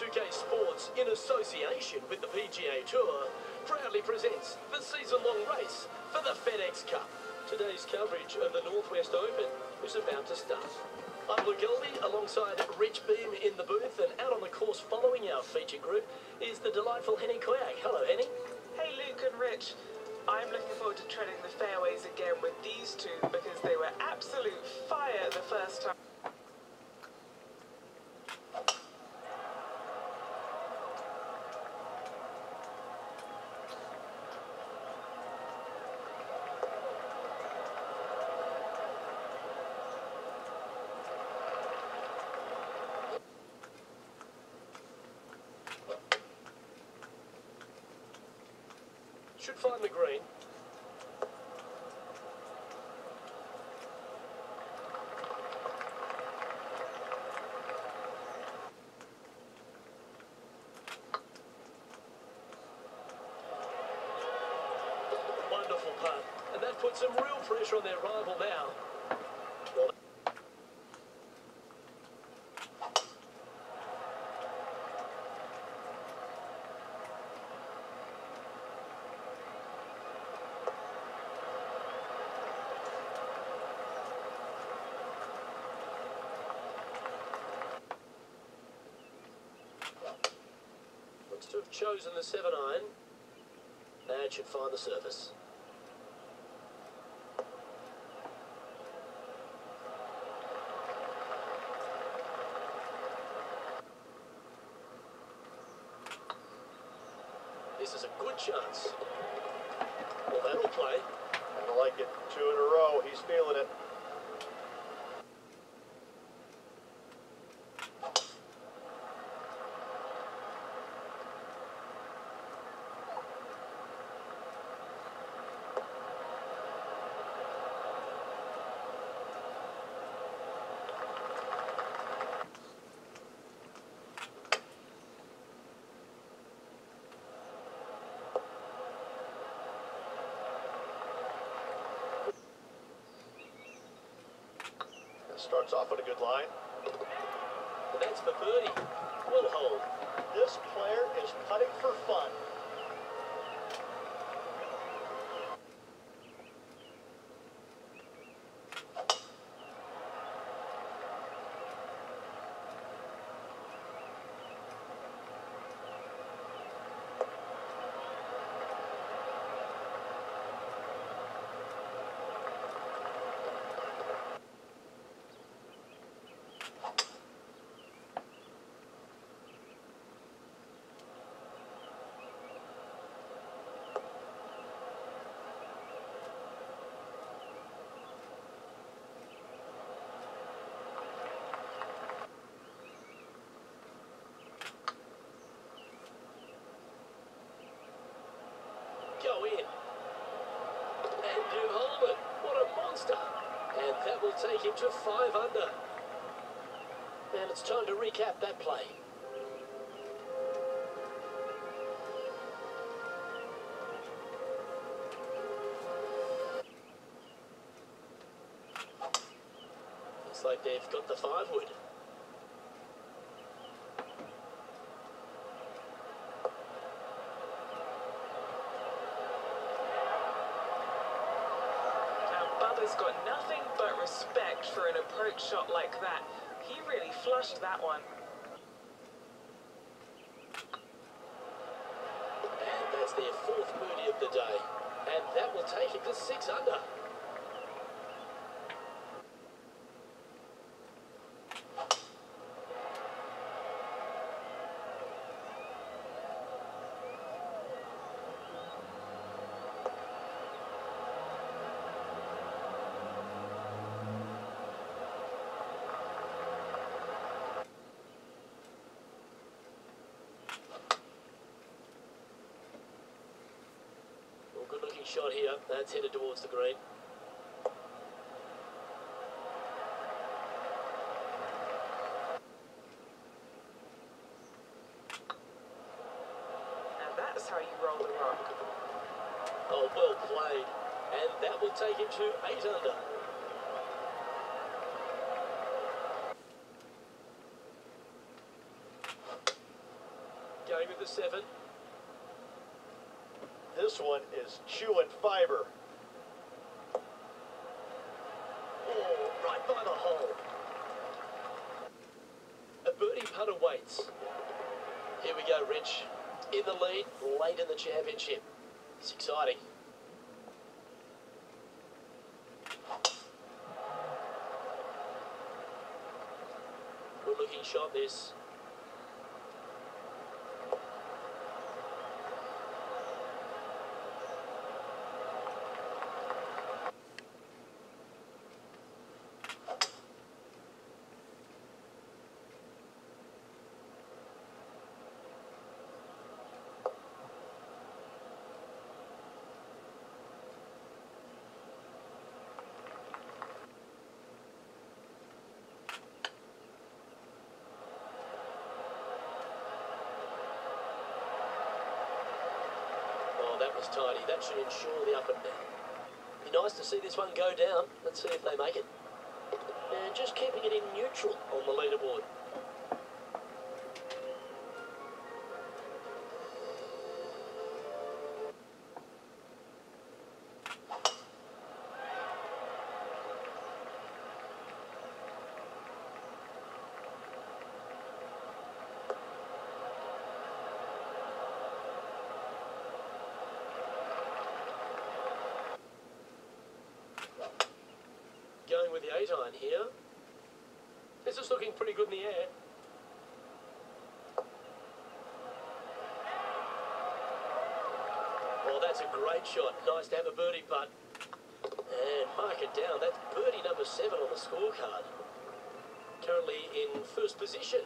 2K Sports, in association with the PGA Tour, proudly presents the season-long race for the FedEx Cup. Today's coverage of the Northwest Open is about to start. I'm Luke Elvy alongside Rich Beem in the booth and out on the course following our feature group is the delightful Henni Koyack. Hello Henni. Hey Luke and Rich, I'm looking forward to treading the fairways again with these two because they were absolute fire the first time. Should find the green. Wonderful putt. And that puts some real pressure on their rival now. Chosen the 7 iron. Now it should find the surface. This is a good chance. Well, that'll play. I like it. Two in a row. He's feeling it. Starts off with a good line. That's for birdie. Will hold. This player is putting for fun. Go in. And do Holman. What a monster. And that will take him to five under. And it's time to recap that play. Looks like they've got the five wood. Bubba's got nothing but respect for an approach shot like that. He really flushed that one. And that's their fourth birdie of the day. And that will take him to six under. Well, good looking shot here. That's headed towards the green. Now that's how you roll the rock. Oh, well played. And that will take him to eight under. going with the seven. This one is chewing fiber. Oh, right by the hole. A birdie putter waits. Here we go, Rich. In the lead, late in the championship. It's exciting. Good looking shot this. Oh, that was tidy. That should ensure the up and down. Be nice to see this one go down. Let's see if they make it. And just keeping it in neutral on the leaderboard. Going with the 8 iron here. This is looking pretty good in the air. Well, that's a great shot. Nice to have a birdie putt. And mark it down. That's birdie number 7 on the scorecard. Currently in first position.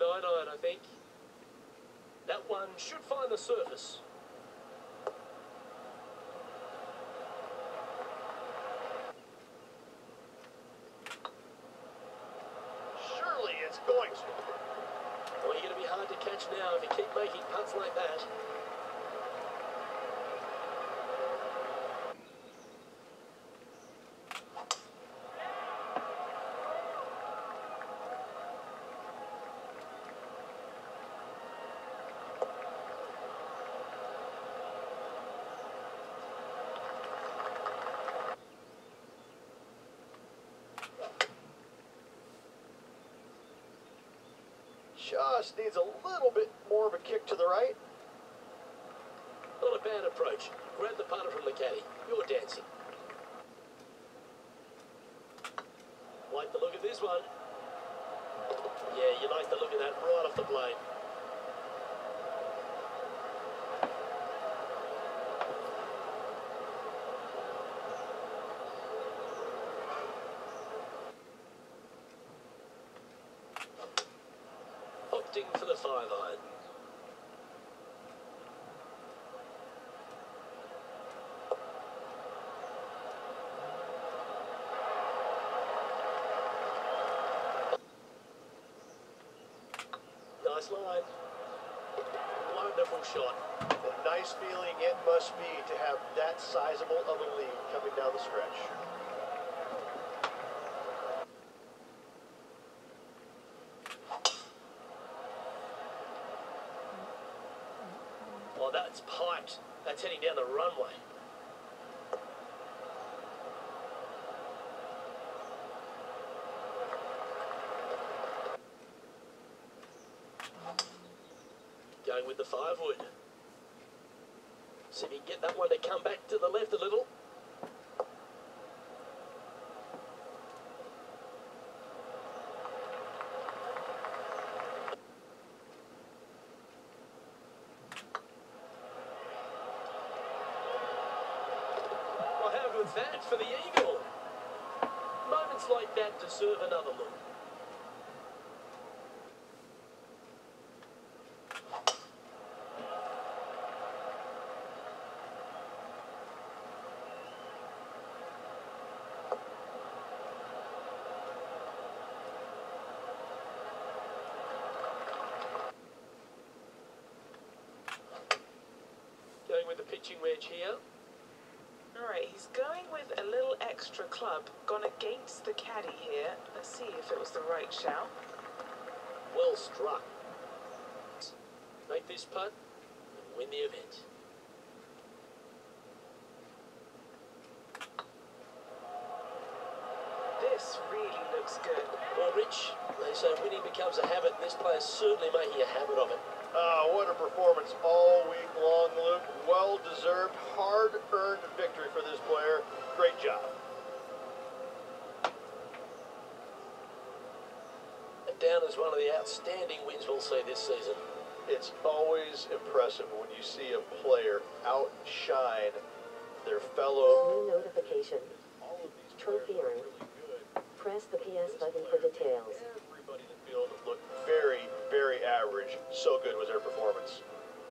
9 iron, I think. That one should find the surface. Surely it's going to. Well, you're going to be hard to catch now if you keep making putts like that. Just needs a little bit more of a kick to the right. Not a bad approach. Grab the putter from the caddy. You're dancing. Like the look of this one. Yeah, you like the look of that right off the blade. Opting for the five iron. Line. Wonderful shot. A nice feeling it must be to have that sizable of a lead coming down the stretch. Oh, that's piped. That's heading down the runway. Going with the five wood. See if you can get that one to come back to the left a little. Well, how good's that for the Eagle? Moments like that deserve another look. Pitching wedge here. Alright, he's going with a little extra club. Gone against the caddy here. Let's see if it was the right shout. Well struck. Make this putt and win the event. This really looks good. Well, Rich, they say winning becomes a habit, and this player's certainly making a habit of it. Ah, what a performance all week long, Luke. Well deserved, hard earned victory for this player. Great job. And down as one of the outstanding wins we'll see this season. It's always impressive when you see a player outshine their fellow. New notification. All of these Trophy players earned. really. Press the PS button for details. Everybody in the field looked very, very average. So good was their performance.